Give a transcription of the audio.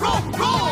roll, roll!